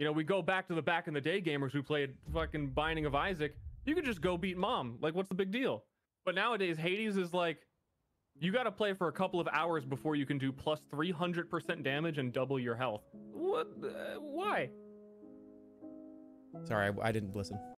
You know, we go back to the back in the day gamers who played fucking Binding of Isaac. You could just go beat mom. Like, what's the big deal? But nowadays, Hades is like, you got to play for a couple of hours before you can do plus 300% damage and double your health. What? Uh, why? Sorry, I, I didn't listen.